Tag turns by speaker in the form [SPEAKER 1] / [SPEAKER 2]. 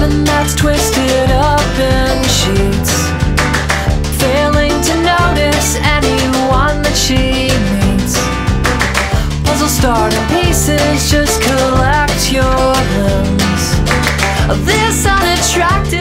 [SPEAKER 1] And that's twisted up in sheets. Failing to notice anyone that she meets. Puzzle starting pieces, just collect your limbs. This unattractive.